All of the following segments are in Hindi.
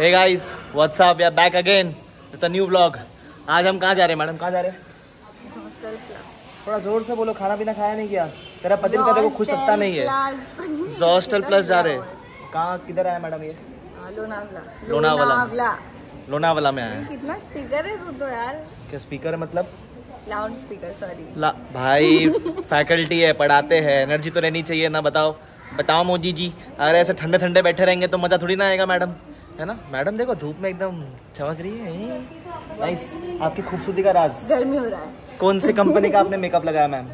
Hey guys what's up we are back again with a new vlog आज हम कहाँ जा रहे हैं मैडम? कहाँ जा रहे हैं? थोड़ा ज़ोर से बोलो खाना पीना खाया नहीं क्या? तेरा पति का देखो खुश लगता नहीं है। हॉस्टल प्लस जा रहे हैं। कहाँ किधर आया मैडम ये? लोनावला। लोनावला। लोनावला में आया। कितना स्पीकर है तू तो यार। क्या स्पीकर है मतलब? लाउड स्पीकर सॉरी भाई फैकल्टी है पढ़ाते हैं। एनर्जी तो रहनी चाहिए ना बताओ। बताओ मोदी जी। अगर ऐसे ठंडे ठंडे बैठे रहेंगे तो मज़ा थोड़ी ना आएगा मैडम। है ना? मैडम देखो धूप में एकदम चमक रही है। नाइस आपकी खूबसूरती का राज। गर्मी हो रहा है। कौन सी कंपनी का आपने मेकअप लगाया मैम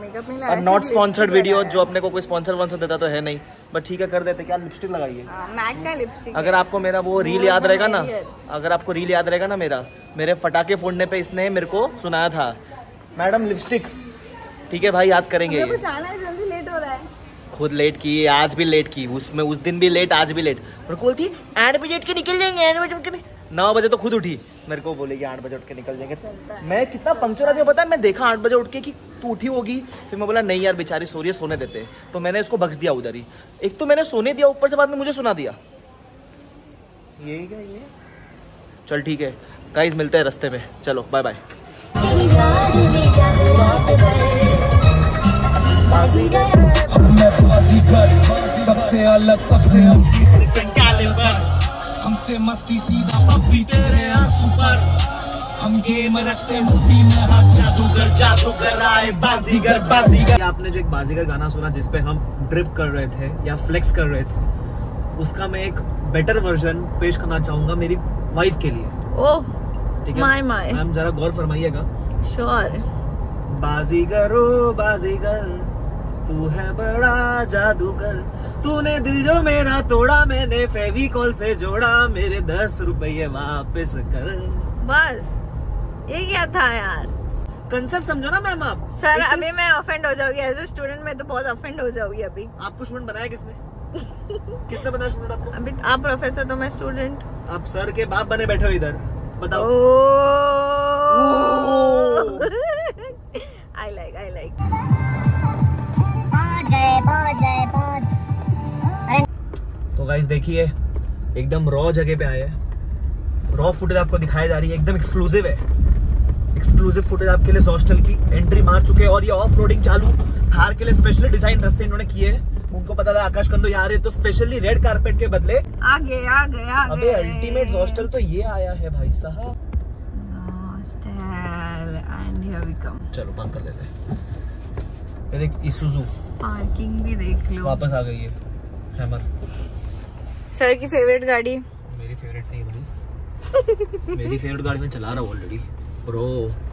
मेकअप नहीं और लगाया नॉट स्पॉन्सर्ड वीडियो जो अपने को कोई स्पॉन्सर वॉन्सर देता तो है नहीं। बट ठीक है कर देते। क्या लिपस्टिक लगाइए? हाँ, मैक का लिपस्टिक अगर आपको मेरा वो रील याद रहेगा ना अगर आपको रील याद रहेगा ना मेरा मेरे फटाके फोड़ने पे इसने मेरे को सुनाया था। मैडम लिपस्टिक ठीक है भाई याद करेंगे है जल्दी लेट हो रहा है। खुद लेट की आज भी लेट की उसमें उस दिन भी लेट आज भी लेट मेरे को बोलती आठ बजे उठ के निकल जाएँगे आठ बजे उठ के नौ बजे तो खुद उठी। मेरे को बोलेगी आठ बजे उठ के निकल जाएँगे। मैं कितना पंक्चर आदमी पता है? मैं देखा आठ बजे उठ के कि तू उठी होगी। फिर मैं बोला नहीं यार बेचारी सो रही है सोने देते तो मैंने इसको बख्श दिया उधर ही। एक तो मैंने सोने दिया ऊपर से बाद में मुझे सुना दिया। यही क्या ये? चल ठीक है। गाइस मिलते हैं रास्ते में। चलो बाय बाय बाजीगर अलग सबसे हमसे मस्ती सीधा पप्पी तेरे आँसू पर। हम गेम रखते मुट्ठी में हाथ। जादूगर जादूगर आए बाजीगर बाजीगर। आपने जो एक बाजीगर गाना सुना जिसपे हम ड्रिप कर रहे थे या फ्लेक्स कर रहे थे उसका मैं एक बेटर वर्जन पेश करना चाहूँगा मेरी वाइफ के लिए। ओह ठीक है? My, my. मैम जरा गौर फरमाइएगा। श्योर बाजीगर ओ बाजीगर। तू है बड़ा जादूगर। तूने दिल जो मेरा तोड़ा मैंने फेविकॉल से जोड़ा। मेरे दस रुपये वापस कर। बस ये क्या था यार? कंसेप्ट समझो ना मैम आप। सर अभी मैं ऑफेंड हो जाऊँगी। एज ए स्टूडेंट मैं तो बहुत ऑफेंड हो जाऊँगी अभी। आपको स्टूडेंट बनाया किसने? किसने बनाया स्टूडेंट आपको? अभी आप प्रोफेसर तो मैं स्टूडेंट आप सर के बाप बने बैठे हो इधर। बताओ। आई लाइक आई लाइक पहुँच गए पहुँच तो गाइस देखिए एकदम रॉ जगह पे आए हैं। रॉ फुटेज आपको दिखाई जा रही है एकदम एक्सक्लूसिव है। एक्सक्लूसिव फुटेज आपके लिए हॉस्टल की एंट्री मार चुके हैं और ये ऑफ़ रोडिंग चालू। थार के लिए स्पेशली डिज़ाइन रास्ते इन्होंने किए हैं। उनको पता था आकाश कंदो यहाँ रहे तो स्पेशली रेड कारपेट के बदले आगे आगे आगे अबे अल्टीमेट हॉस्टल तो ये आया है भाई साहब। एंड हियर वी कम चलो बंद कर देते हैं। ये देख इसुजू पार्किंग भी देख लो। वापस आ गई है। हैमर सर की फेवरेट गाड़ी? मेरी फेवरेट नहीं भाई मेरी फेवरेट गाड़ी में चला रहा हूँ ऑलरेडी ब्रो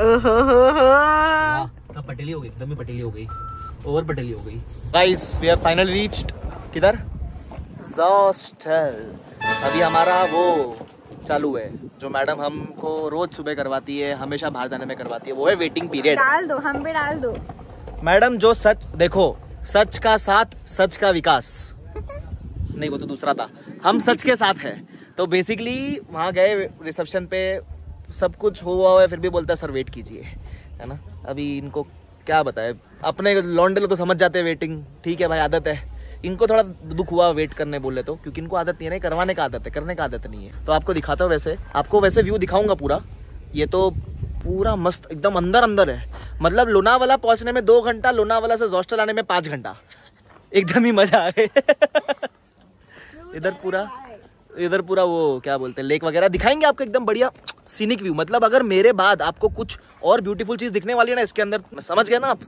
वाह क्या पटेली हो गई? एकदम ही पटेली हो गई। ओवर पटेली हो गई। Guys we are finally reached किधर? हॉस्टल अभी हमारा वो चालू है जो मैडम हमको रोज सुबह करवाती है हमेशा बाहर जाने में करवाती है वो है वेटिंग पीरियड डाल दो हम भी डाल दो। मैडम, जो सच, देखो, सच का साथ, सच का विकास। नहीं, वो तो दूसरा था। हम सच के साथ हैं। तो बेसिकली वहाँ गए रिसेप्शन पे सब कुछ हुआ हुआ है, फिर भी बोलता है, सर वेट कीजिए। है ना? अभी इनको क्या बताए? अपने लॉन्डे लोग तो समझ जाते हैं वेटिंग ठीक है भाई, आदत है। इनको थोड़ा दुख हुआ वेट करने बोले तो क्योंकि इनको आदत नहीं है ना करवाने का आदत है, करने का आदत नहीं है। तो आपको दिखाता हूँ वैसे। आपको वैसे व्यू दिखाऊँगा पूरा। ये तो पूरा मस्त एकदम अंदर अंदर है। मतलब लोनावाला पहुँचने में दो घंटा लोनावाला से हॉस्टल आने में पाँच घंटा। एकदम ही मज़ा आ गए इधर पूरा इधर पूरा वो क्या बोलते हैं लेक वगैरह। दिखाएँगे आपको एकदम बढ़िया सीनिक व्यू मतलब अगर मेरे बाद आपको कुछ और ब्यूटीफुल चीज़ दिखने वाली है ना इसके अंदर समझ गए ना आप?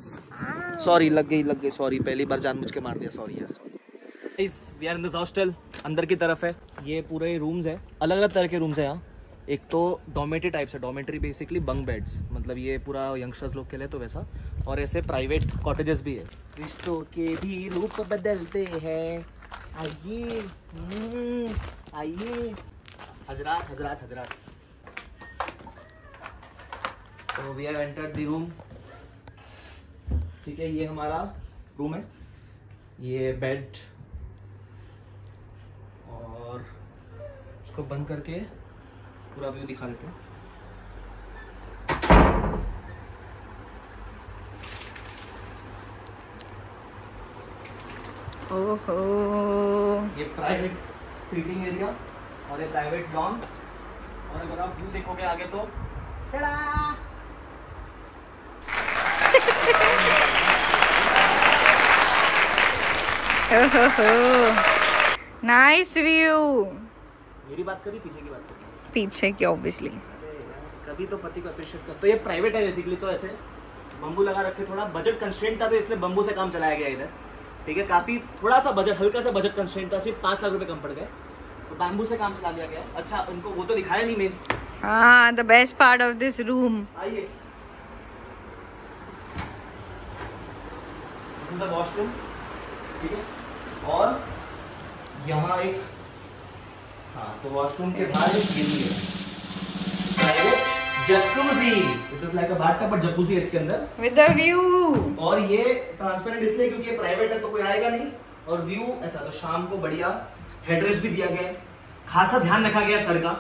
सॉरी लग गई लग गई सॉरी पहली बार जान मुझ के मार दिया सॉरी यार sorry we are in this hostel अंदर की तरफ़ है। ये पूरे रूम्स है अलग अलग तरह के रूम्स है यहाँ। एक तो डोमेटरी टाइप से डोमेटरी बेसिकली बंग बेड्स मतलब ये पूरा यंगस्टर्स लोग के लिए तो वैसा। और ऐसे प्राइवेट कॉटेजेस भी है। रिश्तों के भी रूप बदलते हैं। आइए हम्म, आइए। हजरात हजरात हजरात। तो we have entered the room ठीक है ये हमारा रूम है। ये बेड और उसको बंद करके पूरा व्यू दिखा देते हैं। ओहो। ये प्राइवेट सीटिंग एरिया और ये प्राइवेट लॉन और अगर आप व्यू देखोगे आगे तो नाइस व्यू मेरी बात करी पीछे की बात करी। पीछे की ऑब्वियसली कभी तो पति को अप्रिशिएट कर तो ये प्राइवेट है बेसिकली तो ऐसे बम्बू लगा रखे थोड़ा बजट कंस्ट्रेंट था तो इसलिए बम्बू से काम चलाया गया इधर। ठीक है काफ़ी थोड़ा सा बजट हल्का सा बजट कंस्ट्रेंट था सिर्फ़ पाँच लाख रुपए कम पड़ गए। तो बैम्बू से काम चला दिया गया। अच्छा उनको वो तो दिखाया नहीं मेन हाँ the best part of this room आइए। दिस इज़ द वॉशरूम ठीक है। और यहाँ एक हाँ तो वॉशरूम के बाहर एक ये है। Private jacuzzi it is like a bathtub but jacuzzi है इसके अंदर। विद द व्यू और ये ट्रांसपेरेंट इसलिए क्योंकि ये प्राइवेट है तो कोई आएगा नहीं। और व्यू ऐसा तो शाम को बढ़िया हेडरेस्ट भी दिया गया है। खासा ध्यान रखा गया सर का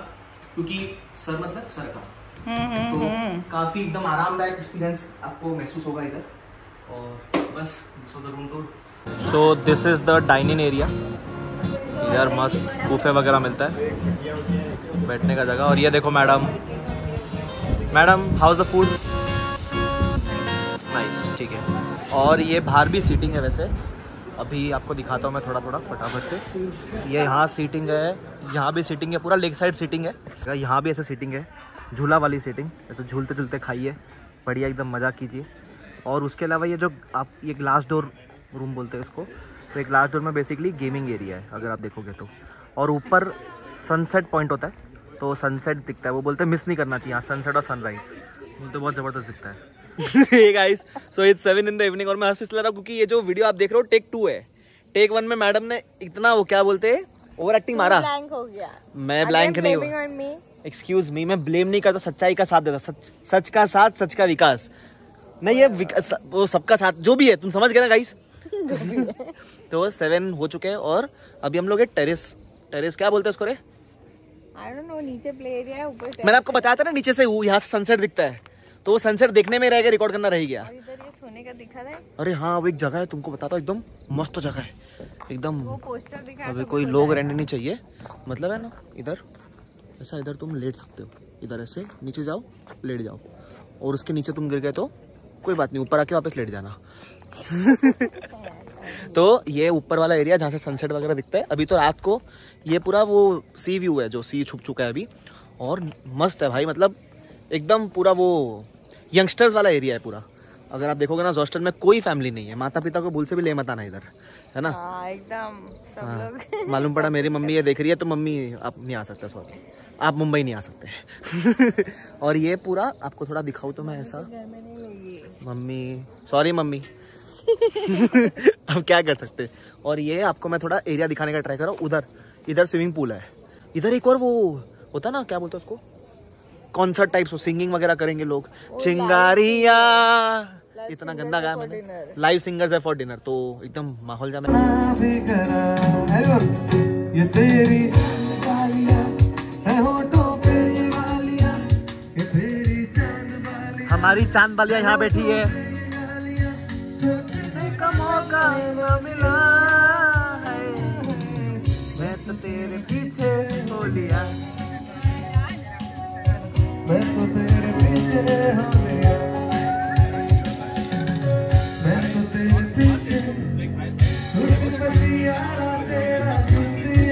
क्योंकि सर मतलब सर का। तो काफ़ी एकदम आरामदायक एक्सपीरियंस आपको महसूस होगा इधर। और बस this the room tour so this is the dining area यार मस्त बूफे वगैरह मिलता है। बैठने का जगह। और ये देखो madam. Madam how's the food nice ठीक है। और ये बाहर भी सीटिंग है वैसे। अभी आपको दिखाता हूँ मैं थोड़ा थोड़ा फटाफट से। ये यहाँ सीटिंग है। यहाँ भी सीटिंग है। पूरा लेग साइड सीटिंग है। यहाँ भी ऐसे सीटिंग है। झूला वाली सीटिंग ऐसे झूलते झूलते खाइए। बढ़िया एकदम मज़ा कीजिए। और उसके अलावा ये जो आप, ये ग्लास डोर रूम बोलते हैं इसको। तो एक ग्लास डोर में बेसिकली गेमिंग एरिया है अगर आप देखोगे तो। और ऊपर सनसेट पॉइंट होता है तो सनसेट दिखता है। वो बोलते हैं मिस नहीं करना चाहिए सनसेट और सनराइज तो बहुत ज़बरदस्त दिखता है। Guys so it's seven in the evening और मैं हंस इसलिए रहा हूँ क्योंकि ये जो वीडियो आप देख रहे हो टेक टू है। टेक वन में मैडम ने इतना वो क्या बोलते हैं ओवर एक्टिंग मारा ब्लैंक हो गया। मैं ब्लैंक नहीं हूँ एक्सक्यूज मी मैं ब्लेम नहीं करता सच्चाई का साथ देता। सच सच का साथ सच का विकास। नहीं ये विकास वो सबका साथ जो भी है तुम समझ गए ना गाइस तो सेवन हो चुके हैं और अभी हम लोग एक टेरेस टेरेस क्या बोलते हैं उसको रे? नो नीचे प्ले एरिया है ऊपर मैंने आपको बताया था ना नीचे से यहाँ से सनसेट दिखता है। तो वो सनसेट देखने में रह रिकॉर्ड करना रह गया। और ये सोने का दिखा रहा है। अरे हाँ वो एक जगह है तुमको बताता हूँ एकदम मस्त जगह है। एकदम अभी कोई लोग रहने नहीं चाहिए। मतलब है ना इधर ऐसा इधर तुम लेट सकते हो। इधर ऐसे नीचे जाओ लेट जाओ। और उसके नीचे तुम गिर गए तो कोई बात नहीं ऊपर आके वापस लेट जाना। तो ये ऊपर वाला एरिया जहाँ से सनसेट वगैरह दिखता है अभी तो रात को ये पूरा वो सी व्यू है जो सी छुप चुका है अभी। और मस्त है भाई मतलब एकदम पूरा वो यंगस्टर्स वाला एरिया है पूरा। अगर आप देखोगे ना हॉस्टल में कोई फैमिली नहीं है। माता पिता को भूल से भी ले मत आना इधर है ना? हाँ एकदम हाँ, मालूम पड़ा मेरी मम्मी ये देख रही है तो मम्मी आप नहीं आ सकते सॉरी आप मुंबई नहीं आ सकते। और ये पूरा आपको थोड़ा दिखाऊँ तो मैं ऐसा। Mummy sorry mummy. अब क्या कर सकते? और ये आपको मैं थोड़ा एरिया दिखाने का ट्राई कर रहा हूँ। उधर इधर स्विमिंग पूल है। इधर एक और वो होता ना क्या बोलते हैं उसको? कॉन्सर्ट टाइप्स सिंगिंग वगैरह करेंगे लोग। चिंगारिया। इतना गंदा गाया मैंने। लाइव सिंगर्स है फॉर डिनर तो एकदम माहौल जामे ये तेरी वालियाँ है होठों पे ये वालियाँ। ये तेरी चाँद वाली हमारी चाँद बालिया यहाँ बैठी है। तो तो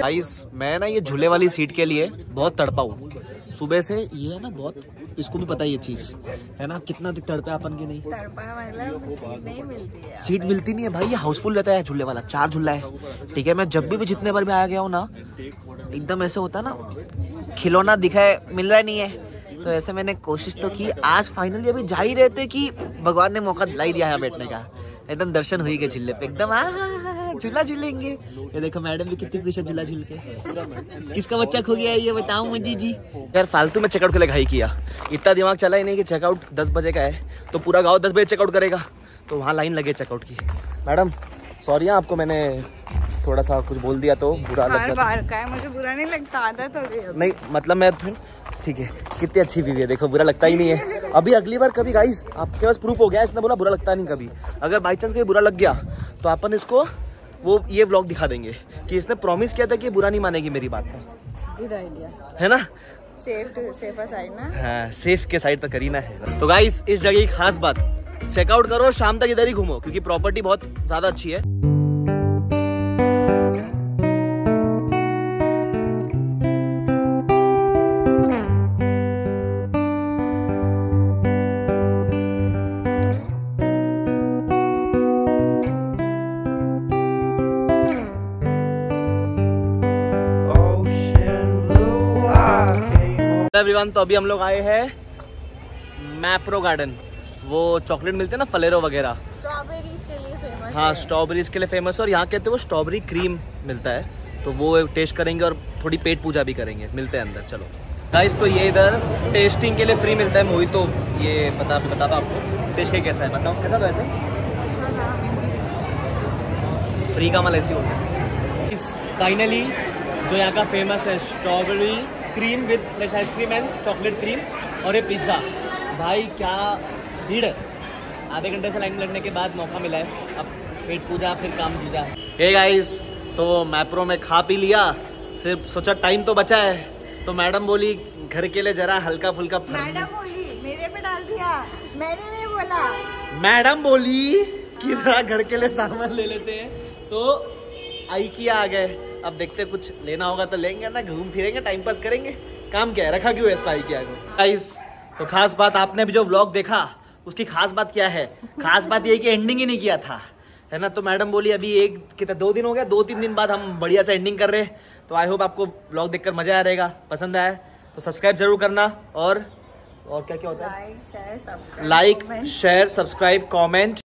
तो मैं ना ये झूले वाली सीट के लिए बहुत तड़पा हूँ। सुबह से ये है ना बहुत इसको भी पता ही है चीज़। है ना? कितना तड़पा अपन की नहीं। मतलब सीट नहीं मिलती है। सीट मिलती नहीं है भाई ये हाउसफुल रहता है झूले वाला चार झूला है। ठीक है मैं जब भी, जितने बार भी आया गया हूँ ना एकदम ऐसे होता है ना खिलौना दिखा है मिल रहा नहीं है। तो ऐसे मैंने कोशिश तो की आज फाइनली अभी जा ही रहे थे कि भगवान ने मौका दिला ही दिया है बैठने का। एकदम दर्शन हुई गए झूले पे एकदम आ झूला झूलेंगे। ये देखो मैडम भी कितनी खुश है झूला झूल के। किसका बच्चा खो गया है ये बताऊँ मुझे जी। यार फालतू में चेकआउट के लिए घाई किया। इतना दिमाग चला ही नहीं कि चेकआउट दस बजे का है। तो पूरा गाँव दस बजे चेकआउट करेगा। तो वहाँ लाइन लगे चेकआउट की। मैडम सॉरी आपको मैंने थोड़ा सा कुछ बोल दिया तो बुरा बार का है मुझे बुरा नहीं लगता आदत हो गई नहीं मतलब मैं तो ठीक है कितनी अच्छी बीवी है देखो बुरा लगता ही नहीं है। अभी अगली बार कभी गाइस आपके पास प्रूफ हो गया इसने बोला बुरा लगता नहीं कभी। अगर बाई चांस कभी बुरा लग गया तो अपन इसको वो ये व्लॉग दिखा देंगे कि इसने प्रॉमिस किया था कि बुरा नहीं मानेगी मेरी बात का। गुड आइडिया है ना? सेफ़ साइड ना? हाँ सेफ़ के साइड तक करीना है। तो गाइस इस जगह की खास बात। चेकआउट करो शाम तक इधर ही घूमो क्योंकि प्रॉपर्टी बहुत ज़्यादा अच्छी है। एवरीवन तो अभी हम लोग आए हैं मैप्रो गार्डन वो चॉकलेट मिलते हैं ना फलेरो वगैरह। स्ट्रॉबेरीज के लिए फ़ेमस हाँ स्ट्रॉबेरीज के लिए फ़ेमस है और यहाँ कहते हैं वो स्ट्रॉबेरी क्रीम मिलता है। तो वो टेस्ट करेंगे और थोड़ी पेट पूजा भी करेंगे। मिलते हैं अंदर चलो। गाइस तो ये इधर टेस्टिंग के लिए फ्री मिलता है। मोहित तो ये बता बताता आपको। टेस्ट के कैसा है बताओ। कैसा तो ऐसे फ्री का माल ऐसी हो गया फाइनली जो यहाँ का फ़ेमस है strawberry cream with fresh ice cream and chocolate cream और ये पिज़्ज़ा भाई क्या भीड़ आधे घंटे से लाइन लगने के बाद मौका मिला है। अब पेट पूजा फिर काम पूजा। हे गाइस तो मैप्रो में खा पी लिया फिर सोचा टाइम तो बचा है। तो मैडम बोली घर के लिए जरा हल्का फुल्का मैडम बोली मेरे पे डाल दिया। मैंने नहीं बोला। मैडम बोली कि जरा घर के लिए सामान ले लेते हैं। तो आई किया आ गए। अब देखते कुछ लेना होगा तो लेंगे ना? घूम फिरेंगे टाइम पास करेंगे। काम क्या है? रखा क्यों है किया को गाइस तो खास बात आपने भी जो व्लॉग देखा उसकी खास बात क्या है? खास बात ये कि एंडिंग ही नहीं किया था है ना? तो मैडम बोली अभी एक कितना दो दिन हो गया दो तीन दिन बाद हम बढ़िया से एंडिंग कर रहे हैं। तो आई होप आपको व्लॉग देखकर मज़ा आ रहेगा पसंद आया तो सब्सक्राइब ज़रूर करना और और क्या क्या होता है? Like share subscribe like share subscribe comment